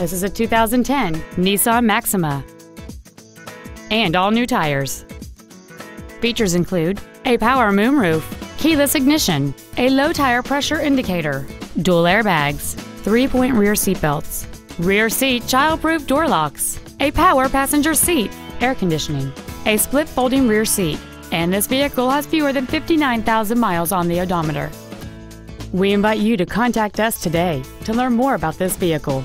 This is a 2010 Nissan Maxima. And all new tires. Features include a power moonroof, keyless ignition, a low tire pressure indicator, dual airbags, three-point rear seatbelts, rear seat child-proof door locks, a power passenger seat, air conditioning, a split folding rear seat, and this vehicle has fewer than 59,000 miles on the odometer. We invite you to contact us today to learn more about this vehicle.